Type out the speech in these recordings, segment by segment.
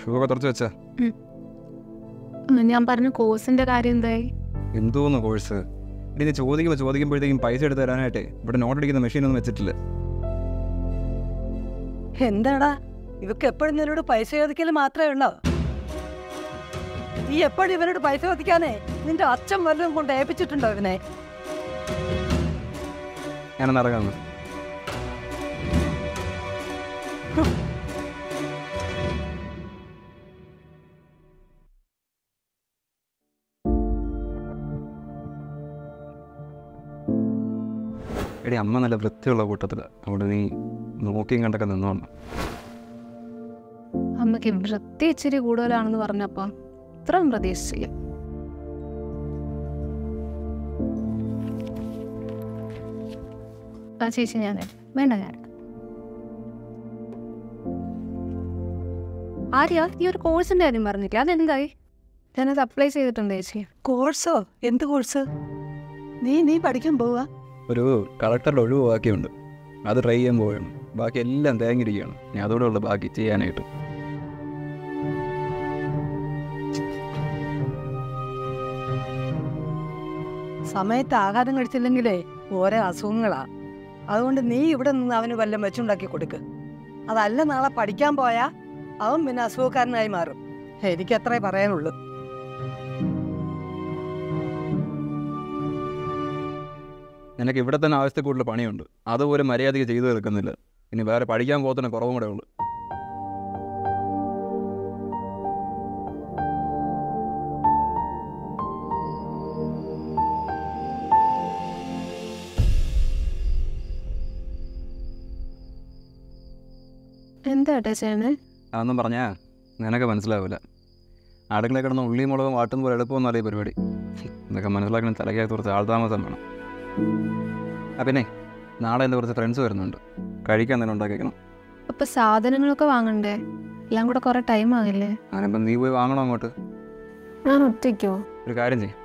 Shoe ഒക്കെ തുറച്ച് വെച്ചാ? ഉം, ഞാൻ പറഞ്ഞ കോഴ്സിന്റെ കാര്യം എന്തായി? എന്തോന്ന് കോഴ്സ്? ഇനി ചോദിക്കുമ്പോൾ ചോദിക്കുമ്പോഴത്തേക്കും പൈസ എടുത്ത് തരാനായിട്ട്. ഇവിടെ നോട്ട് അടിക്കുന്ന മെഷീനൊന്നും വെച്ചിട്ടില്ല. എന്താടാ? ഇവക്ക് എപ്പോഴും നിന്നോട് പൈസ ചോദിക്കൽ മാത്രമേ ഉള്ളോ? നീ എപ്പോഴും ഇവനോട് പൈസ ചോദിക്കാനേ നിന്റെ അച്ഛൻ വല്ലതും കൊണ്ട് ഏൽപ്പിച്ചിട്ടുണ്ടോ ഇവനെ? ഞാനൊന്ന് അമ്മ നല്ല വൃത്തിയുള്ള കൂട്ടത്തിൽ അവിടെ നീ നോക്കിയും കണ്ടൊക്കെ നിന്നോണം. അമ്മയ്ക്ക് വൃത്തി ഇച്ചിരി കൂടുതലാണെന്ന് പറഞ്ഞപ്പോ ഇത്രയും പ്രതീക്ഷിച്ചില്ല. ആ ചേച്ചി ഞാൻ വേണ്ട ഞാൻ ആര്യ ഈ ഒരു കോഴ്സിന്റെ കാര്യം പറഞ്ഞില്ല? അതെന്തായി? ഞാനത് അപ്ലൈ ചെയ്തിട്ടുണ്ട് ചേച്ചി? കോഴ്സോ? എന്ത് കോഴ്സ്? നീ നീ പഠിക്കാൻ പോവാ? ഒരു കളക്ടറിൽ ഒഴിവ് ബാക്കിയുണ്ട്. അത് ട്രൈ ചെയ്യാൻ പോവുകയാണ്. ബാക്കി എല്ലാം തേങ്ങിരിക്കുകയാണ് ഞാൻ അതോടെ ഉള്ളു ബാക്കി ചെയ്യാനായിട്ട്. സമയത്ത് ആഹാരം കഴിച്ചില്ലെങ്കിലേ ഓരോ അസുഖങ്ങളാ. അതുകൊണ്ട് നീ ഇവിടെ നിന്ന് അവന് വല്ലതും വെച്ചുണ്ടാക്കി കൊടുക്ക്. അതല്ല നാളെ പഠിക്കാൻ പോയാ അവൻ പിന്നെ അസുഖക്കാരനായി മാറും. എനിക്കത്രേ പറയാനുള്ളൂ. നിനക്ക് ഇവിടെ തന്നെ ആവശ്യത്തിൽ കൂടുതൽ പണിയുണ്ട്. അതുപോലെ മര്യാദയ്ക്ക് ചെയ്തു തീർക്കുന്നില്ല. ഇനി വേറെ പഠിക്കാൻ പോകത്തിന് കുറവും കൂടെ ഉള്ളു. ചെയ്യണേ? അതൊന്നും പറഞ്ഞാ നിനക്ക് മനസ്സിലാവില്ല. അടുക്കളയിൽ കിടന്ന് ഉള്ളി മുളകും വാട്ടുന്ന പോലെ എളുപ്പമൊന്നും അറിയ പരിപാടി. ഇതൊക്കെ മനസ്സിലാക്കണം തലയ്ക്കകത്ത് കുറച്ച് ആൾതാമസം വേണം. പിന്നെ നാളെ എന്റെ കുറച്ച് ഫ്രണ്ട്സ് വരുന്നുണ്ട്. കഴിക്കാൻ തന്നെ ഉണ്ടാക്കിക്കണം അപ്പൊ സാധനങ്ങളൊക്കെ വാങ്ങണ്ടേ? എല്ലാം കൂടെ കുറെ ടൈം ആകില്ലേ അങ്ങനെ നീ പോയി വാങ്ങണോ അങ്ങോട്ട്? ഞാൻ ഒറ്റയ്ക്കോ? ഒരു കാര്യം ചെയ്യും.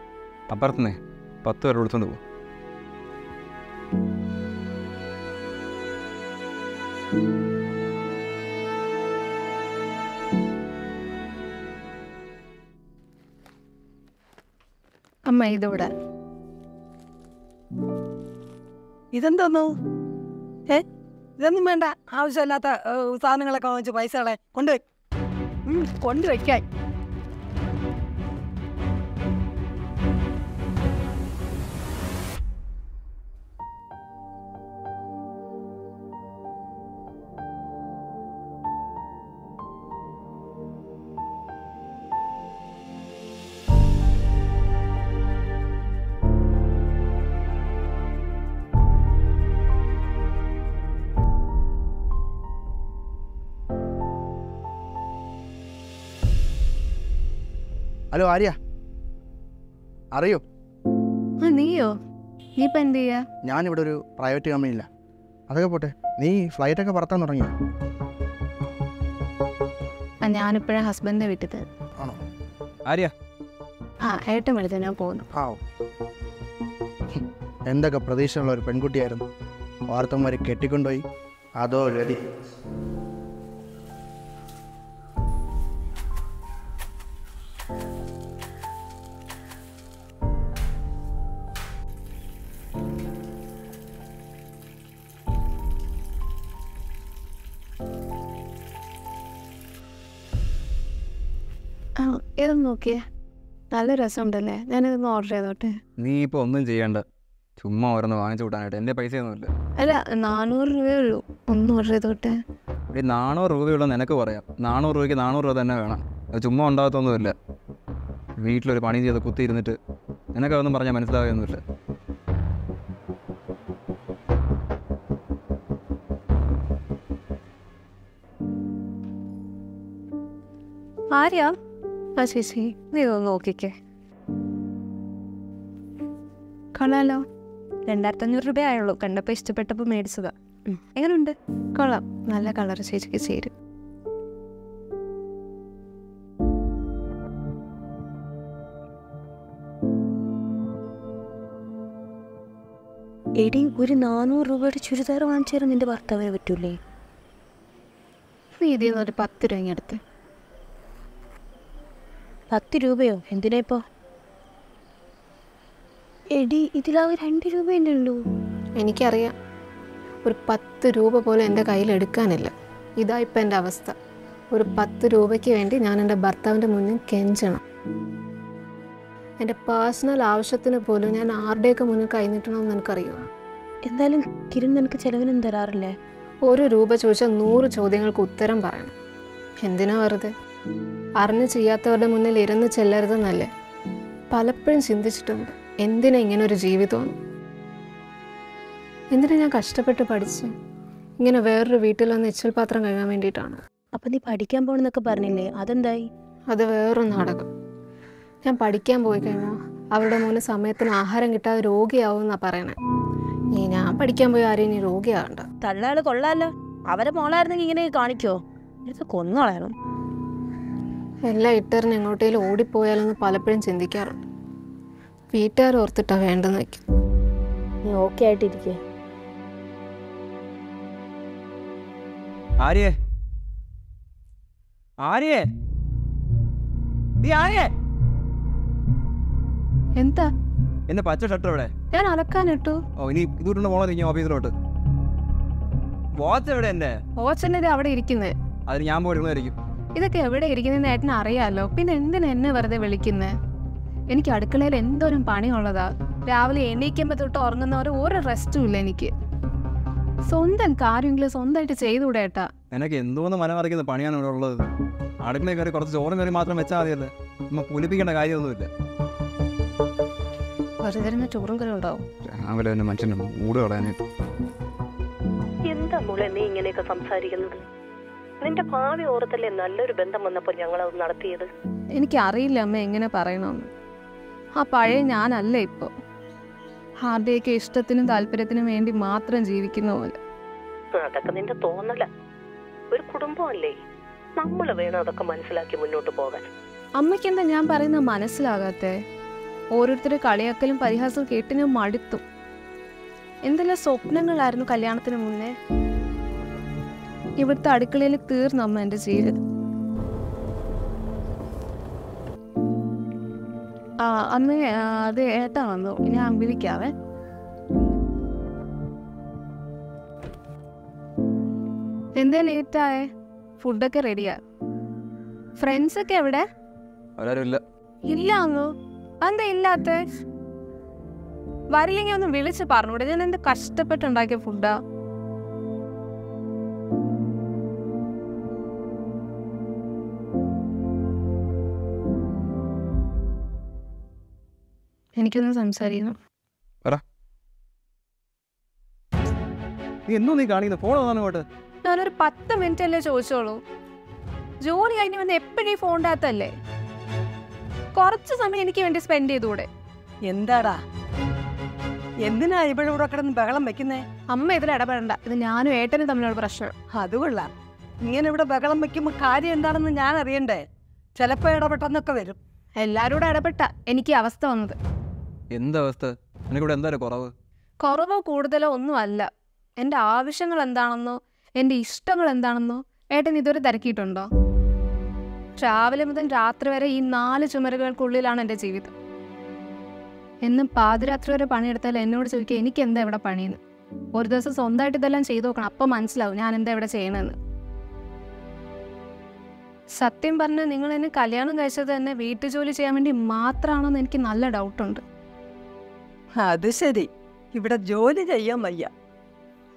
അപ്പുറത്തുനിന്നേ പത്ത് പേരെ വിളിച്ചോണ്ട് പോകും അമ്മ ഇതിവിടെ? ഇതെന്തോന്നു? ഏ? ഇതൊന്നും വേണ്ട. ആവശ്യമില്ലാത്ത സാധനങ്ങളൊക്കെ വാങ്ങിച്ച് പൈസകളെ കൊണ്ടുവയ്ക്ക് കൊണ്ടുവയ്ക്കായി. ഹലോ ആര്യ? അറിയോ? ആ നീയോ? നീ ഇപ്പൊ എന്ത് ചെയ്യാ? ഞാനിവിടെ ഒരു പ്രൈവറ്റ് കമ്പനിയില്ല അതൊക്കെ പോട്ടെ നീ ഫ്ലൈറ്റ് ഒക്കെ പറത്താൻ തുടങ്ങിയോ? ഞാനിപ്പോഴാ ഹസ്ബൻഡിന്റെ വീട്ടിൽ ആണോ? ആര്യ? ആ ഏട്ടൻ വിളിച്ചു ഞാൻ പോകുന്നു. ആ എന്തൊക്കെ പ്രതീക്ഷയുള്ള ഒരു പെൺകുട്ടിയായിരുന്നു? വാർത്തമാര് കെട്ടിക്കൊണ്ടുപോയി. അതോ രതി നോക്കിയേ. നല്ല രസമുണ്ടല്ലേ? ഞാനിതൊന്ന് ഓർഡർ ചെയ്തോട്ടെ. നീ ഇപ്പോൾ ഒന്നും ചെയ്യണ്ട. ചുമ്മാ ഓരോന്ന് വാങ്ങിച്ചു വിടാനായിട്ട് എന്റെ പൈസയൊന്നുമില്ല. അല്ല നാനൂറ് രൂപയേ ഉള്ളൂ ഒന്ന് ഓർഡർ ചെയ്തോട്ടെ. ഒരു നാനൂറ് രൂപയുള്ള നിനക്ക് പറയാം. നാനൂറ് രൂപയ്ക്ക് നാനൂറ് രൂപ തന്നെ വേണം. അത് ചുമ്മാ ഉണ്ടാകത്തൊന്നുമില്ല. വീട്ടിലൊരു പണി ചെയ്ത് കുത്തിയിരുന്നിട്ട് നിനക്കതൊന്നും പറഞ്ഞാൽ മനസ്സിലാവുകയൊന്നുമില്ല. ആര്യാ? ആ ചേച്ചി നീ ഇതൊന്ന് നോക്കിക്കേ. കൊള്ളാലോ. രണ്ടായിരത്തി അഞ്ഞൂറ് രൂപ ആയുള്ളൂ. കണ്ടപ്പോൾ ഇഷ്ടപ്പെട്ടപ്പോൾ മേടിച്ചതാ. എങ്ങനെയുണ്ട് കൊള്ളാം. നല്ല കളർ ചേച്ചിക്ക് ചേരും. എടി ഒരു നാനൂറ് രൂപയുടെ ചുരിദാർ വാങ്ങിച്ചു തരാൻ നിന്റെ ഭർത്താവിനെ പറ്റൂലേ? നീ ഇതിൽ നിന്ന് ഒരു പത്ത് രൂപ ഇങ്ങ് എടുത്ത്. പത്ത് രൂപയോ? എന്തിനാ ഇപ്പോ? എടി ഇതിലാകെ രണ്ട് രൂപയല്ലേ ഉള്ളൂ. എനിക്കറിയാം. ഒരു പത്ത് രൂപ പോലും എന്റെ കയ്യിൽ എടുക്കാനില്ല. ഇതാ ഇപ്പം എന്റെ അവസ്ഥ. ഒരു പത്ത് രൂപയ്ക്ക് വേണ്ടി ഞാൻ എന്റെ ഭർത്താവിന്റെ മുന്നിൽ കെഞ്ചണം. എന്റെ പേഴ്സണൽ ആവശ്യത്തിന് പോലും ഞാൻ ആരുടെയൊക്കെ മുന്നിൽ കൈനീട്ടണമെന്ന് എനിക്കറിയുമോ എന്തായാലും കിരൺ നിനക്ക് ചെലവിനും തരാറില്ലേ? ഒരു രൂപ ചോദിച്ചാൽ നൂറ് ചോദ്യങ്ങൾക്ക് ഉത്തരം പറയണം. എന്തിനാ വെറുതെ? അറിഞ്ഞു ചെയ്യാത്തവരുടെ മുന്നിൽ ഇരുന്ന് ചെല്ലരുതെന്നല്ലേ? പലപ്പോഴും ചിന്തിച്ചിട്ടുണ്ട് എന്തിനാ ഇങ്ങനെ ഒരു ജീവിതം? എന്തിനാ ഞാൻ കഷ്ടപ്പെട്ട് പഠിച്ചു ഇങ്ങനെ വേറൊരു വീട്ടിൽ വന്ന് എച്ചൽ പാത്രം കഴുകാൻ വേണ്ടിയിട്ടാണ്? അപ്പം നീ പഠിക്കാൻ പോകണമെന്നൊക്കെ പറഞ്ഞില്ലേ? അതെന്തായി? അത് വേറൊരു നാടകം. ഞാൻ പഠിക്കാൻ പോയി കഴിഞ്ഞാൽ അവരുടെ മുന്നിൽ സമയത്തിന് ആഹാരം കിട്ടാതെ രോഗിയാവും എന്നാ പറയണേ. നീ ഞാൻ പഠിക്കാൻ പോയി ആരെയും നീ രോഗിയാകണ്ട. തള്ളാൾ കൊള്ളാലോ. അവരെ മോളായിരുന്നെങ്കിൽ ഇങ്ങനെ കാണിക്കോ. കൊന്നോളായിരുന്നു എല്ലാം ഇട്ടറിന് എങ്ങോട്ടേലും ഓടിപ്പോയാലെന്ന് പലപ്പോഴും ചിന്തിക്കാറുണ്ട്. വീട്ടുകാർ ഓർത്തിട്ടാ വേണ്ടെന്ന് വയ്ക്കും നീ ഓക്കെ ആയിട്ടിരിക്കേ. ആര്യേ? ആര്യേ? നീ ആര്യേ? എന്താ? എന്റെ പച്ച ഷർട്ട് എവിടെ? ഞാൻ അലക്കാനിട്ടു ഓ ഇനി ഇതുകൊണ്ട് പോകണം ഓഫീസിലോട്ട്. വാച്ച് എവിടെ എന്റെ വാച്ച് എന്നെ അവിടെ ഇരിക്കുന്നേ. അതിന് ഞാൻ പോയിരുന്നതായിരിക്കും ഇതൊക്കെ എവിടെ ഇരിക്കുന്നതെന്ന് ഏട്ടന് അറിയാലോ. പിന്നെ എന്തിനാ എന്നെ വെറുതെ വിളിക്കുന്നത് എനിക്ക് അടുക്കളയിൽ എന്തോരം പണിയുള്ളതാ. രാവിലെ എണീക്കുമ്പോൾ തൊട്ട് ഉറങ്ങുന്നവരെ ഒരു റെസ്റ്റും ഇല്ല എനിക്ക്. സ്വന്തം കാര്യമെങ്കിലും സ്വന്തമായിട്ട് ചെയ്തുകൂടെ ഏട്ടാ? നിനക്ക് എന്തോന്ന് മനമറിക്കുന്ന പണിയാണ് ഇവിടെ ഉള്ളത്? അടുക്കളയിൽ കയറി കുറച്ച് ചോറും കയറി മാത്രം വെച്ചാൽ മതിയല്ലേ? നമ്മ പുലിപ്പിക്കേണ്ട കാര്യമൊന്നുമില്ല. വെറുതെ ചോറും കറി ഉണ്ടാവും. രാവിലെ തന്നെ മനുഷ്യന്റെ മൂട് കളയാനായിട്ട്. എന്താ മോളെ നീ ഇങ്ങനെയൊക്കെ സംസാരിക്കുന്നത്? നിന്റെ ഭാവി ഓർത്തല്ലേ നല്ലൊരു ബന്ധം വന്നപ്പോൾ ഞങ്ങളത് നടത്തിയത്? എനിക്കറിയില്ല അമ്മ എങ്ങനെ പറയണമെന്ന്. ആ പഴയ ഞാനല്ല ഇപ്പോൾ ആരുടെയൊക്കെ ഇഷ്ടത്തിനും താല്പര്യത്തിനും വേണ്ടി മാത്രം ജീവിക്കുന്ന പോലെ. അതൊക്കെ നിന്റെ തോന്നല. ഒരു കുടുംബമല്ലേ? നമ്മൾ വേണം അതൊക്കെ മനസ്സിലാക്കി മുന്നോട്ട് പോകാൻ. അമ്മയ്ക്ക് എന്താ ഞാൻ പറയുന്നത് മനസ്സിലാകാത്തെ? ഓരോരുത്തരുടെ കളിയാക്കലും പരിഹാസവും കേട്ട് ഞാൻ മടുത്തു. എന്തെല്ലാം സ്വപ്നങ്ങളായിരുന്നു കല്യാണത്തിന് മുന്നേ? ഇവിടുത്തെ അടുക്കളയിൽ തീർന്നു അമ്മ എന്റെ ജീവിതം. ആ അന്ന് അത് ഏട്ടാ വന്നു. ഞാൻ വിളിക്കാവേ. എന്തേ ലേറ്റായ? ഫുഡൊക്കെ റെഡിയാ. ഫ്രണ്ട്സ് ഒക്കെ എവിടെ? അവരാരും ഇല്ല. ഇല്ല അങ്ങോ എന്താ ഇല്ലാത്ത? വരില്ലെങ്കിൽ ഒന്ന് വിളിച്ച് പറഞ്ഞൂടെ. ഞാൻ എന്ത് കഷ്ടപ്പെട്ടുണ്ടാക്കിയ ഫുഡാ? എനിക്കൊന്ന് സംസാരിക്കണം. നീ എന്തോ നീ കാണിക്കുന്ന? ഫോൺ വന്നാണ് ഇങ്ങോട്ട് ഞാനൊരു പത്ത് മിനിറ്റ് അല്ലേ ചോദിച്ചോളൂ. ജോലി കഴിഞ്ഞ് വന്ന് എപ്പോഴും ഈ ഫോണിന്റെ അകത്തല്ലേ? കുറച്ച് സമയം എനിക്ക് വേണ്ടി സ്പെൻഡ് ചെയ്തുകൂടെ എന്താടാ? എന്തിനാ ഇവിടെ ഇവിടെ കിടന്ന് ബഹളം വെക്കുന്നേ? അമ്മ ഇതിൽ ഇടപെടണ്ട. ഇത് ഞാനും ഏട്ടനും തമ്മിലുള്ള പ്രശ്നം. അത് കൊള്ളാം. ഇങ്ങനെ ഇവിടെ ബഹളം വെക്കുമ്പോൾ കാര്യം എന്താണെന്ന് ഞാൻ അറിയണ്ടേ? ചിലപ്പോൾ ഇടപെട്ടെന്നൊക്കെ വരും. എല്ലാവരും കൂടെ ഇടപെട്ട. എനിക്ക് ഈ അവസ്ഥ വന്നത്. എന്താ അവസ്ഥ എനിക്കിവിടെ എന്തായാലും കുറവ്? കുറവോ കൂടുതലോ ഒന്നും അല്ല എന്റെ ആവശ്യങ്ങൾ എന്താണെന്നോ എന്റെ ഇഷ്ടങ്ങൾ എന്താണെന്നോ ഏട്ടൻ ഇതുവരെ തിരക്കിയിട്ടുണ്ടോ? രാവിലെ മുതൽ രാത്രി വരെ ഈ നാല് ചുമരുകൾക്കുള്ളിലാണ് എന്റെ ജീവിതം. എന്നും പാതിരാത്രി വരെ പണിയെടുത്താൽ എന്നോട് ചോദിക്കുക എനിക്ക് എന്താ ഇവിടെ പണിയെന്ന്? ഒരു ദിവസം സ്വന്തമായിട്ട് ഇതെല്ലാം ചെയ്തു നോക്കണം. അപ്പം മനസ്സിലാവും ഞാൻ എന്താ ഇവിടെ ചെയ്യണമെന്ന് സത്യം പറഞ്ഞാൽ നിങ്ങൾ എന്നെ കല്യാണം കഴിച്ചത് തന്നെ വീട്ടുജോലി ചെയ്യാൻ വേണ്ടി മാത്രമാണോ എന്ന് എനിക്ക് നല്ല ഡൗട്ടുണ്ട്. അത് ശരി. ഇവിടെ ജോലി ചെയ്യാൻ വയ്യ.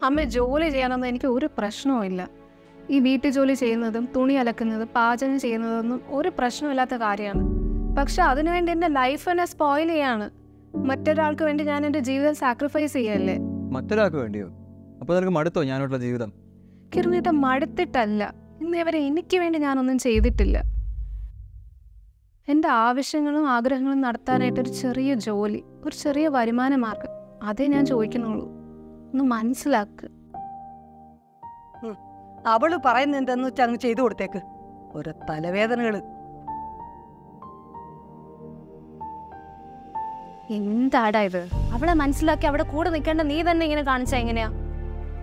അമ്മ ജോലി ചെയ്യാനൊന്നും എനിക്ക് ഒരു പ്രശ്നവുമില്ല ഈ വീട്ടു ജോലി ചെയ്യുന്നതും തുണി അലക്കുന്നതും പാചകം ചെയ്യുന്നതൊന്നും ഒരു പ്രശ്നമില്ലാത്ത കാര്യമാണ്. പക്ഷെ അതിനുവേണ്ടി എന്റെ ലൈഫ് എന്നെ സ്പോയിൽ ചെയ്യാണ്. മറ്റൊരാൾക്ക് വേണ്ടി ഞാൻ എന്റെ ജീവിതം സാക്രിഫൈസ് ചെയ്യല്ലേ? മറ്റൊരാൾക്ക് വേണ്ടിയോ? അപ്പോൾ നിനക്ക് മടുത്തോ ഞാനോട്ടുള്ള ജീവിതം? കിരണിട്ട് മടുത്തിട്ടല്ല. ഇന്നേവരെ എനിക്ക് വേണ്ടി ഞാനൊന്നും ചെയ്തിട്ടില്ല. എന്റെ ആവശ്യങ്ങളും ആഗ്രഹങ്ങളും നടത്താനായിട്ട് ഒരു ചെറിയ ജോലി ഒരു ചെറിയ വരുമാന മാർഗം അതേ ഞാൻ ചോദിക്കുന്നുള്ളൂ. ഒന്ന് മനസ്സിലാക്ക്. അവൾ പറയുന്ന എന്തെന്ന് വെച്ചാൽ അങ്ങ് ചെയ്തു കൊടുത്തേക്ക്. ഒരു തലവേദനകൾ. എന്താടാ ഇത്? അവളെ മനസ്സിലാക്കി അവിടെ കൂടെ നിൽക്കേണ്ട നീ തന്നെ ഇങ്ങനെ കാണിച്ചാ എങ്ങനെയാ?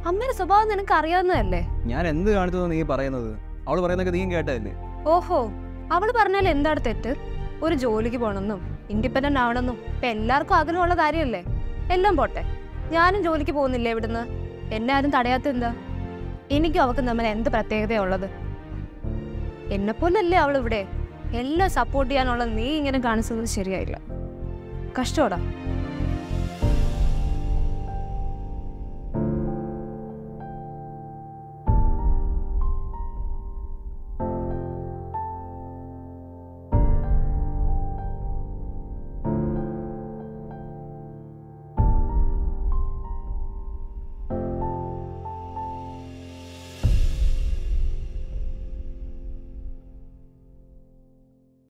അമ്മയുടെ സ്വഭാവം നിനക്ക് അറിയാവുന്നതല്ലേ? ഞാൻ എന്ത് കാണിച്ചു നീ പറയുന്നത്? അവൾ പറയുന്നതൊക്കെ നീ കേട്ടതല്ലേ? ഓഹോ. അവൾ പറഞ്ഞാൽ എന്താണ് തെറ്റ്? ഒരു ജോലിക്ക് പോകണമെന്നും ഇൻഡിപെൻഡന്റ് ആവണമെന്നും ഇപ്പം എല്ലാവർക്കും ആഗ്രഹമുള്ള കാര്യമല്ലേ? എല്ലാം പോട്ടെ. ഞാനും ജോലിക്ക് പോകുന്നില്ലേ ഇവിടുന്ന്? എന്നെ ആരും തടയാത്ത എന്താ? എനിക്കും അവൾക്ക് തമ്മിൽ എന്ത് പ്രത്യേകതയുള്ളത് എന്നെപ്പോലല്ലേ അവൾ ഇവിടെ എല്ലാം സപ്പോർട്ട് ചെയ്യാനുള്ള നീ ഇങ്ങനെ കാണിച്ചത് ശരിയായില്ല. കഷ്ടോടാ.